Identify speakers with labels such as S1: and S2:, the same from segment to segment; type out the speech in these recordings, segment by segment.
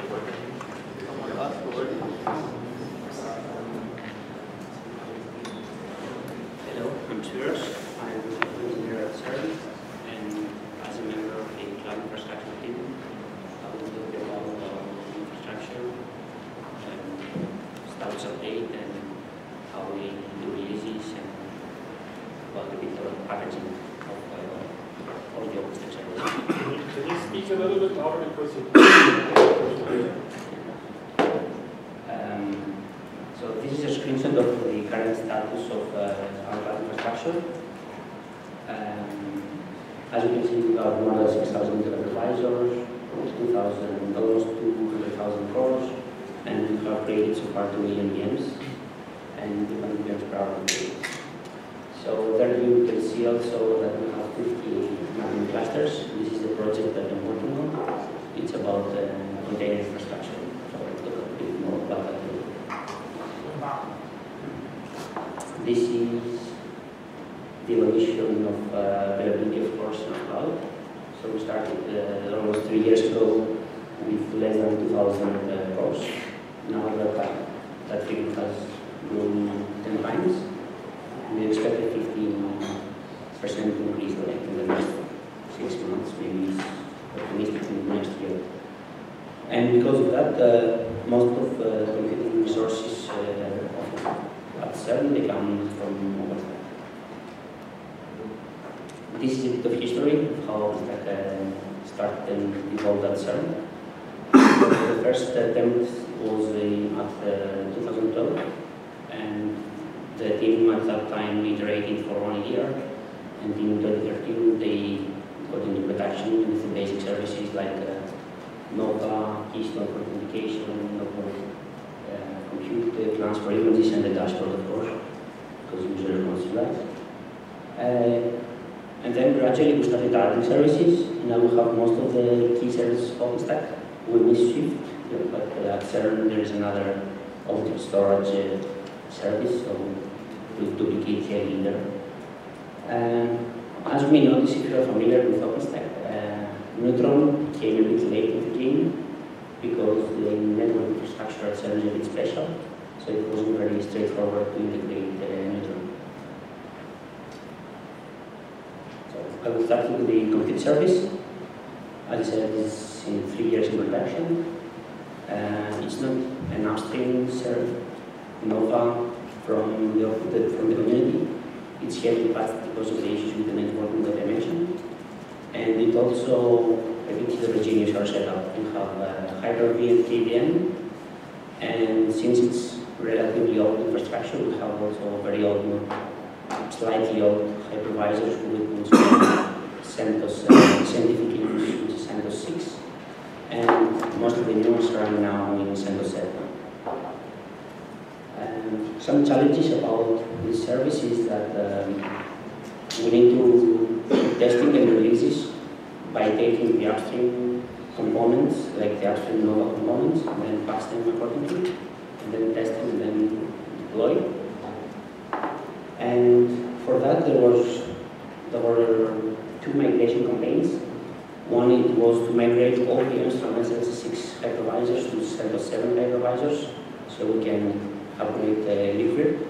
S1: Hello, I'm Suresh. I'm an engineer at CERN, and as a member of the cloud infrastructure team, I will talk about uh, infrastructure and status update and how we do releases and about the bit of packaging uh, all.
S2: Can you speak a little bit louder because you...
S1: Um, So is screenshot of the current status of uh, our infrastructure. Um, As you can see, we have more than 6,000 advisors, 2,000 dollars, 200,000 cores, and we have created so far 2 million VMs and 200 VMs per hour. created. So there you can see also that we have 50 Magnum clusters. This is the project that I'm working on. It's about uh, container infrastructure. So I'll talk a bit more about that. later. This is the evolution of uh, availability of course in cloud. So we started uh, almost three years ago with less than 2,000 uh, cores. Now that, that figure has grown 10 times. We expect a 15% increase like, in the next six months, maybe optimistic in the next year. And because of that, uh, most of uh, computing resources uh, CERN, they come from OpenStack. This is a bit of history of how OpenStack uh, started and evolved at CERN. the first attempt was uh, at uh, 2012, and the team at that time iterated for one year, and in 2013 they got into production with the basic services like uh, Nova, Keystone for communication, Nova compute, uh, transfer images, and the dashboard, of course, because users want to that. Uh, and then gradually we started adding services. And now we have most of the key services OpenStack. We miss Swift, yeah, but uh, at CERN there is another object storage uh, service, so we duplicate here and there. Um, as we notice, if you are familiar with OpenStack, uh, Neutron came a bit late in the game because the network CERN is a bit special, so it wasn't very straightforward to integrate uh, Neutron. So I will start with the compute service. As I said, it's in three years in production. Uh, it's not an upstream serve Nova from the, from the community. It's here in past because of the issues with the networking that I mentioned. And it also, I think, is homogeneous our setup. We have uh, Hyper-V and KVM, and since it's relatively old infrastructure, we have also very old, slightly old hypervisors with CentOS uh, scientific use, which is CentOS 6, and most of the new ones run now in CentOS 7. Um, some challenges about this service is that um, we need to testing and releases by taking the upstream components, like the upstream Nova components, and then pass them accordingly, and then test them and then deploy. And for that, there was there were two migration campaigns. One it was to migrate all VMs from SL6 hypervisors to CentOS 7 hypervisors, so we can upgrade the Liberty.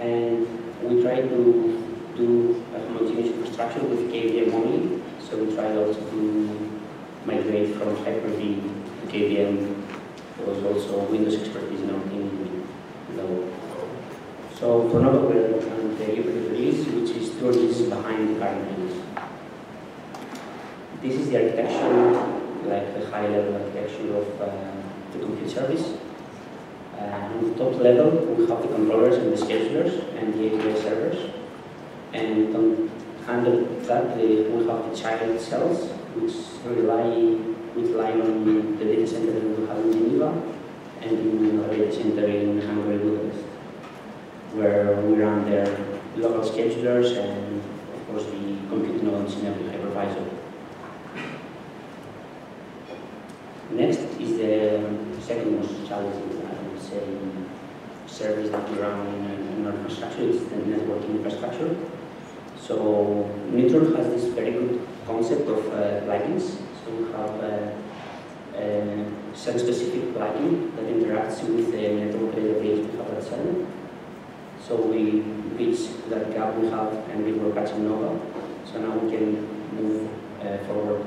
S1: And we tried to do a homogeneous infrastructure with KVM only, so we tried also to migrate from Hyper-V to KVM. There was also Windows expertise in our team. So for Nova, we're on the Liberty release, which is two releases behind the current release. This is the architecture, like the high-level architecture of uh, the compute service. Uh, on the top level, we have the controllers and the schedulers and the API servers. And on, under that, the, we have the child cells, which rely, which rely on the data center that we have in Geneva and in our data center in Hungary, Budapest, where we run their local schedulers and, of course, the compute nodes in every hypervisor. Next is the second most challenging, I would say, service that we run in, in our infrastructure, it's the networking infrastructure. So Neutron has this very good concept of uh, plugins. So we have uh, uh, site-specific plugin that interacts with the network database we have at CERN. So we reach that gap we have and we were catching Nova. So now we can move uh, forward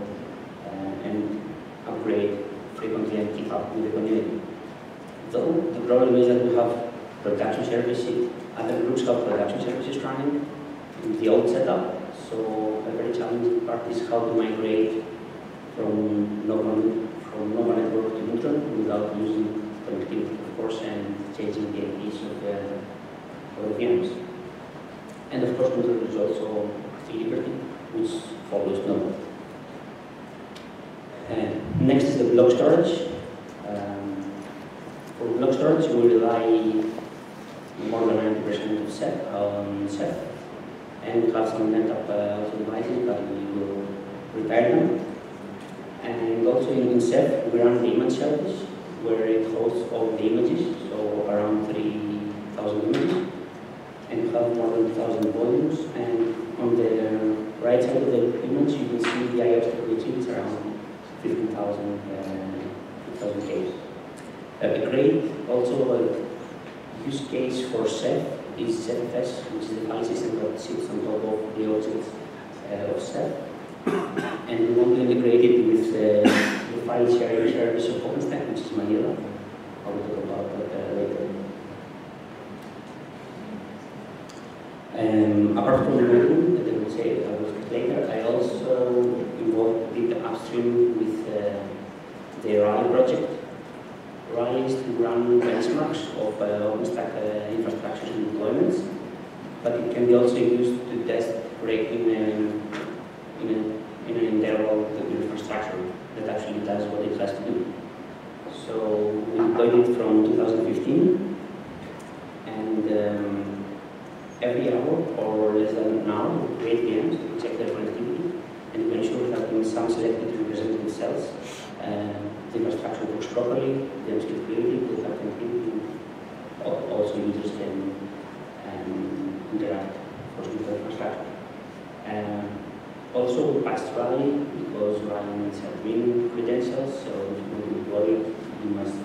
S1: and upgrade frequently and keep up with the community. Though the problem is that we have production services, other groups have production services running in the old setup. So a very challenging part is how to migrate from normal from Nova network to Neutron without losing connectivity, of course, and changing the IPs of the, of the VMs. And of course, Neutron is also free liberty, which follows Nova. And next is the block storage. Um, for block storage, we rely more than 90% of Ceph on Ceph, and some NetApp uh, we will them. And also in run the image service, where it hosts all the images, so around 3,000 images, and have more than 1,000 volumes. And on the right side of the image, you can see the IO which is around 15,000 uh, 15,000 Ks. Uh, a great also a use case for Ceph is CephFS, which is the file system that sits on top of the objects uh, of Ceph. and we want to integrate it with uh, the file sharing service of OpenStack, which is Manila. I will talk about that uh, later. Um, apart from the modeling, that I will say I will speak later, I also involved with upstream with uh, the Rally project. Benchmarks of uh, OpenStack uh, infrastructures and deployments, but it can be also used to test breaking um, in, a, in an interval infrastructure that actually does what it has to do. So we deployed it from 2015, and um, every hour or less than an hour, we create VMs to check their connectivity and to ensure that in some selected representative cells, uh, the infrastructure works properly, the VMs get created, they have connectivity, al- also users can um, interact with the infrastructure. Um, also, we passed Rally because Rally needs admin credentials, so if you want to deploy it, you must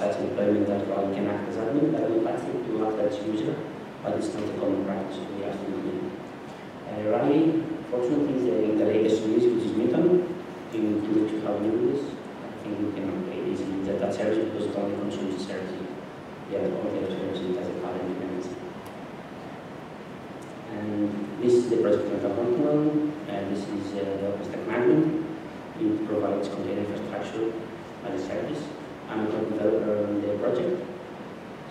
S1: a deployment that Rally can act as admin, but we passed it to act as user, but it's not a common practice, we have to do it. Uh, Rally, fortunately, is in the latest release, which is Newton. In two weeks, we have new. I think we can upgrade easily that, that service because it only consumes the service. Yeah, the other service doesn't have any dependency. And this is the project that I'm and this is uh, the OpenStack Magnum. It provides container infrastructure as a service. I'm a developer on the project.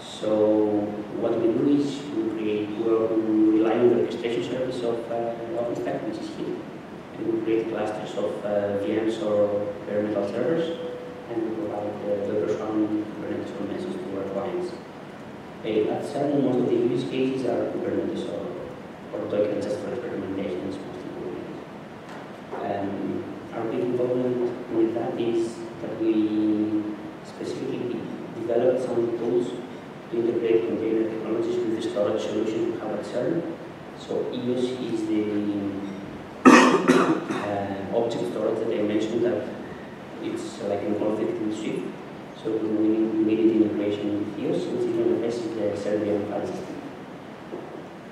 S1: So what we do is we create, we rely on the orchestration service of uh, OpenStack, which is here. And we create clusters of uh, VMs or bare metal servers, and we provide uh, Docker Swarm Kubernetes Mesos to our clients. Uh, at CERN, most of the use cases are Kubernetes or or Docker just for experimentations, mostly Kubernetes. Um, our big involvement with that is that we developed some tools to integrate container technologies with the storage solution we have at CERN. So EOS is the uh, object storage that I mentioned that it's like in conflict with Swift. So we need, needed integration with EOS, is one of the CernVM file system.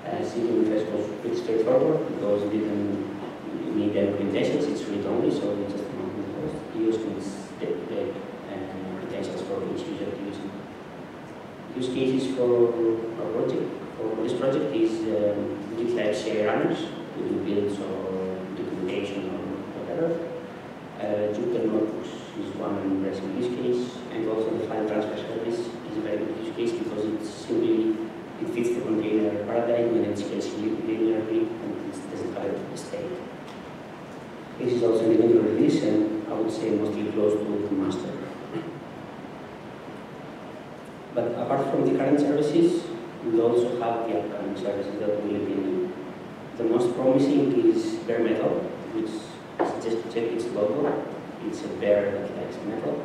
S1: Uh, first was pretty straightforward because we didn't need any credentials, it's read only, so we just mounted the host. EOS needs the, the for use. Use cases for our project, for this project is um, GitLab share runners, to do builds or documentation or whatever. Uh, Jupyter Notebooks is one interesting use case, and also the file transfer service is a very good use case because it's simply it fits the container paradigm and it scales linearly and it doesn't have a state. This is also an event release and I would say mostly close to the master. But apart from the current services, we also have the upcoming services that will be. The most promising is bare metal, which just to check its logo. It's a bear that likes metal.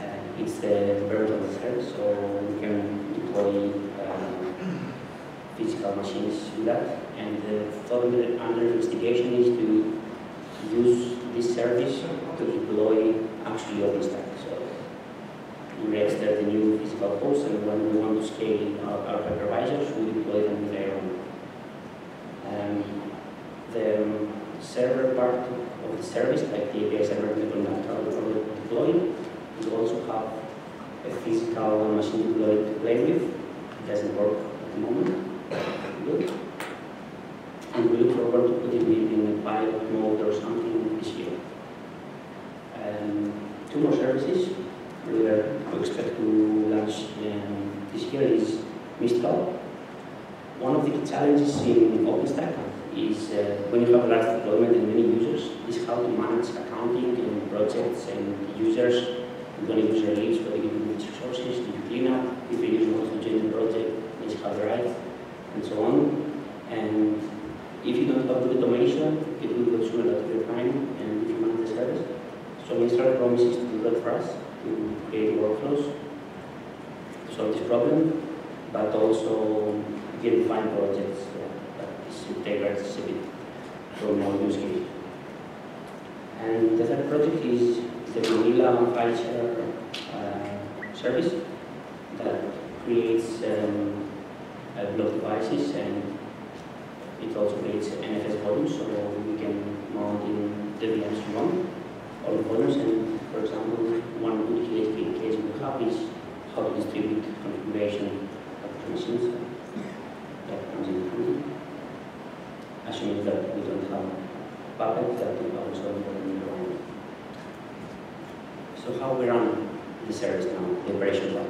S1: Uh, it's the of the thread, so we can deploy uh, physical machines with that. And the thought under, investigation is to use this service to deploy actually OpenStack. So we register the new physical hosts, and when we want to scale our, our hypervisors, we deploy them with their own. Um, the um, server part of the service, like the API server and the conductor deployed, we also have a physical machine deployed to play with. It doesn't work at the moment. Good. And we look forward to putting it in a pilot mode or something this year. Um, two more services is Mistral. One of the challenges in OpenStack is uh, when you have a large deployment and many users, is how to manage accounting and projects and users. When a user leaves, whether you do resources, do you clean up, if user wants to join the project, is how write, and so on. And if you don't have good automation, it will consume a lot of your time and if you manage the service. So Mistral promises to do that for us, to create workflows to solve this problem, but also defined projects uh, that is integrates a bit from more use case. And the third project is the Manila share uh, service that creates um, uh, block devices and it also creates NFS volumes so we can mount in the VMs want, all the volumes and for example, one good case, case we have is how to distribute configuration the machines that comes in handy. Assuming that we don't have Puppet that we also important around. So how we run the service now, the operation part.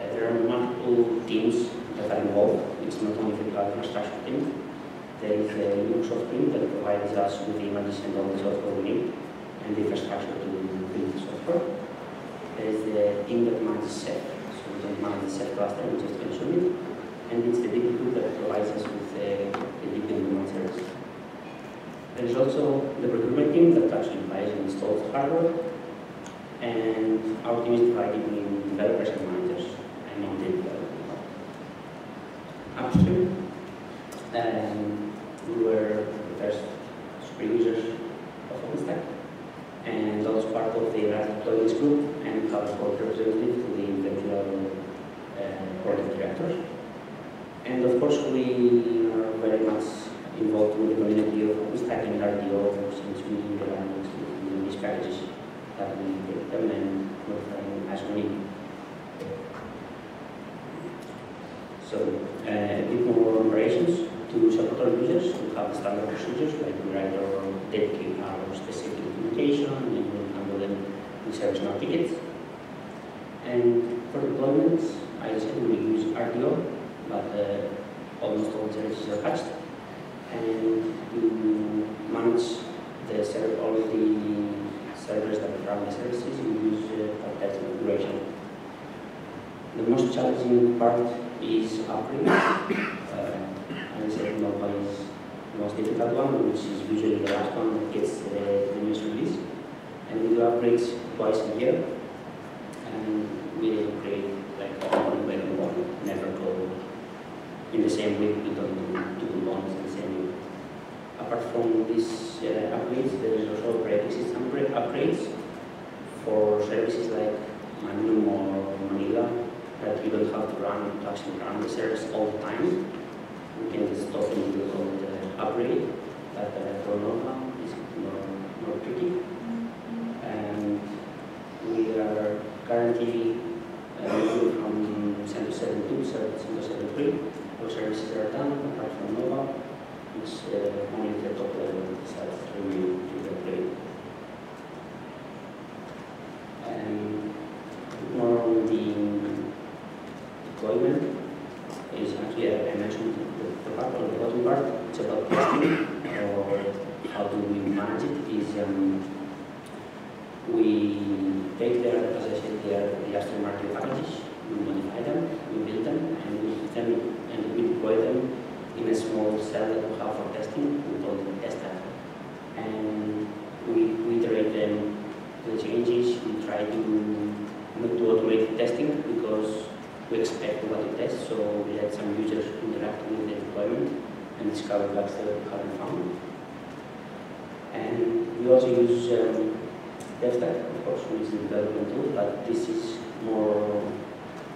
S1: Uh, there are multiple teams that are involved. It's not only the cloud infrastructure team. There is the Microsoft team that provides us with the images and all the software we need and the infrastructure to build the software. There is the team that manages Ceph. So we don't manage the Ceph cluster, we just it. And it's the big group that provides us with uh, the deep implement service. There is also the procurement team that actually buys and installs hardware. And our team is divided in developers and managers and non-data development. Upstream, um, we were the first super users of OpenStack and also part of the large deployments group and have a board representative the uh, directors. And of course, we are very much involved with the community of and RDO since we language in these packages that we get them and them as we. So, uh, a bit more operations to support our users. to have standard procedures like we write our dedicate our specific documentation and we handle them with ServiceNow tickets. And for deployments, I use RDO, but uh, almost all services are patched. And to manage the server, all the servers that run the services, we use uh, test configuration. The most challenging part is upgrade. Uh, and I said Nova is the most difficult one, which is usually the last one that gets uh, the newest release. And we do upgrades twice a year. And we upgrade like one by one, never go in the same week, we don't do components in the same week. Apart from these uh, upgrades, there is also operating system upgrades for services like Magnum or Manila that you don't have to run to actually run the service all the time. We can just stop and do the upgrade that uh, for Nova is more, more tricky. And we are currently uh, moving from CentOS 7.2 to CentOS 7.3. Done apart from Nova, which uh, only the top level review to the upgrade. And more on the deployment is actually, I I mentioned the, the part on the bottom part, it's about testing or how do we manage it is um, we take the, as I said, the, the Aston Martin packages, we modify them, we build them, and we put them and we deploy them in a small cell that we have for testing, we call it tester. And we, we iterate them the changes, we try to not to automate testing because we expect what to test, so we let some users interact with the deployment and discover bugs that haven't found. And we also use um, DevStack, of course, which is the development tool, but this is more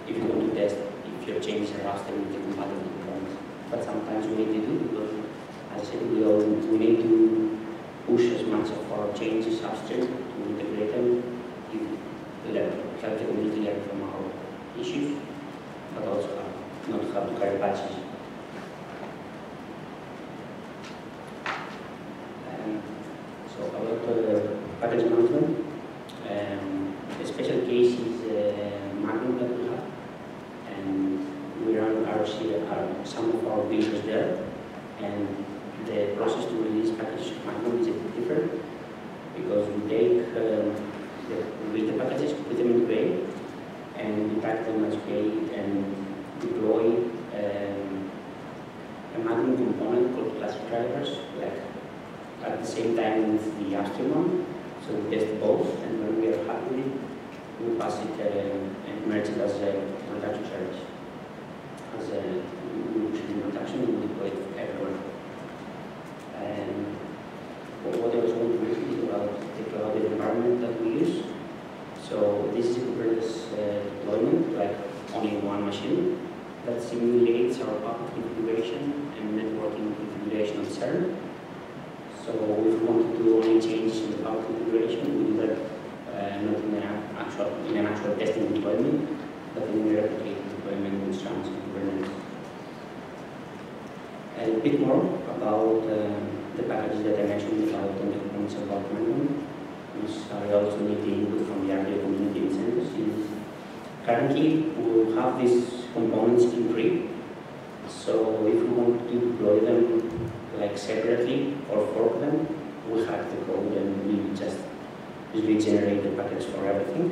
S1: if you want to test if your changes are after with the compatible components. But sometimes we need to do because, as I said, we, all, we need to push as much of our changes upstream to integrate them, to learn, help the community learn from our issues, but also not have to carry patches. Um, so about the package management, um, the special case is uh, Magnum that we have, and we run RC, uh, some of our builders there, and the process to release packages of Magnum is a bit different because we take um, the, we build the packages, put them in Gray, and we pack them as Gray and deploy um, a Magnum component called classic drivers, like at the same time with the one. So we test both, and when we are happy we pass it uh, and merge it as a production service. As a in production, we deploy it everywhere. And what I was going to mention is about the cloud environment that we use. So this is a Kubernetes uh, deployment, like only one machine, that simulates our public configuration and networking configuration of CERN. So we want to do any changes in the configuration, we that uh, not in an actual in an actual testing deployment, but in a replicated deployment which runs on Kubernetes. A bit more about um, the packages that I mentioned about the components of Document, which I also need the input from the RDO community incentives. Is currently, we have these components in free. So if we want to deploy them like separately or fork them, we hack the code and we just regenerate the package for everything.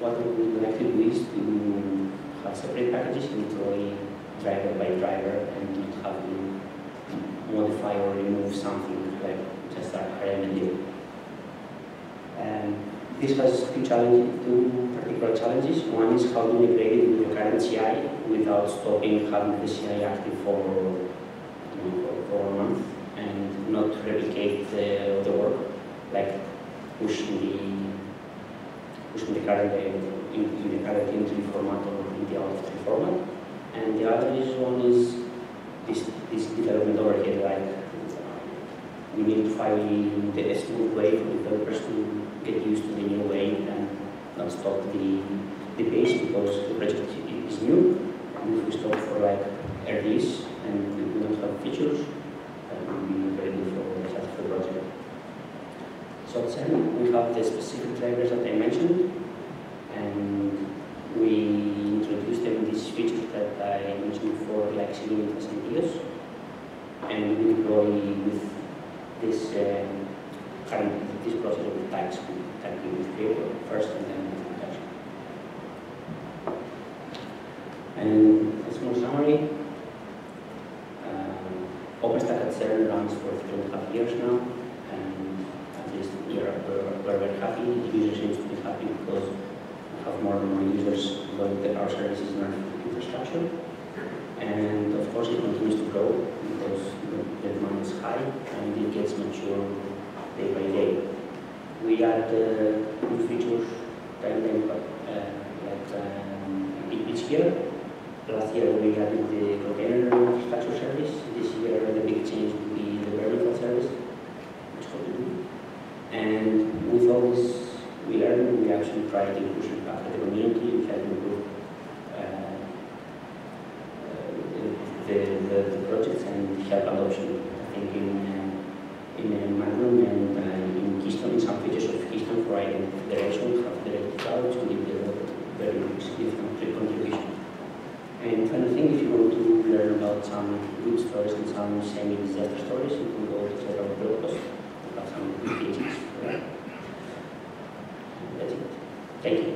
S1: What we would like to do is to have separate packages and deploy driver by driver and not have to modify or remove something like just a RMLD. And this has two challenges, two particular challenges. One is how to integrate it with your current CI without stopping having the CI active for, for, for a month and not replicate the, the work, like pushing the pushing the current uh, in, in the current entry format or in the out of tree format. And the other is one is this, this development overhead, like we need to find the smooth way for developers to get used to the new way and not stop the, the pace because the project is new. If we stop for like release and we don't have features, that would be very good for the the project. So then we have the specific drivers that I mentioned, and we introduced them in these features that I mentioned before, like Selenium and and we deploy with this um, current this process of types starting with creator first and then implementation. And a OpenStack at CERN runs for three and a half years now, and at least we are, we're, very happy. The user seems to be happy because we have more and more users loading our services and our infrastructure. And of course, it continues to grow because the demand is high and it gets mature day by day. We add uh, new features time by uh, like um, each year. Last year we added the container infrastructure service. This year the big change will be the metal service, which we do. And with all this we learn, we actually to push it back to the community, we try to improve uh, uh, the, the, the projects and help adoption. I think in, uh, in uh, Magnum and uh, in Keystone, in some features of Keystone for identity federation, have the cloud, which will give a very significant contribution. And kind of thing, if you want to learn about some good stories and some semi-disaster stories, you can go to several blogs about some good pages. That's it. Thank you.